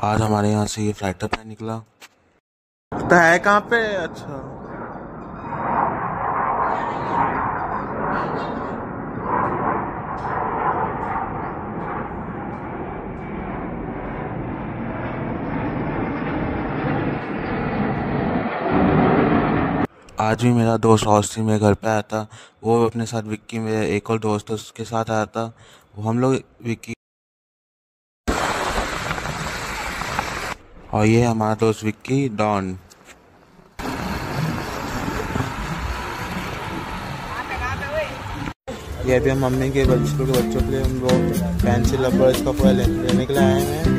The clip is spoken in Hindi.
आज हमारे यहाँ से ये फ्लाइटर प्लान निकला। तो है कहाँ पे? अच्छा। आज भी मेरा दोस्त हॉस्टल मेरे घर पे आया था। वो अपने साथ विक्की मेरे एक और दोस्त उसके साथ आया था। वो हम लोग विक्की और ये हमारा दोस्त विक्की, डॉन। ये अभी हम मम्मी के बच्चों के बच्चों के लिए हम लोग पेंसिल रबर इसका पूरा लेने के लिए आए हैं।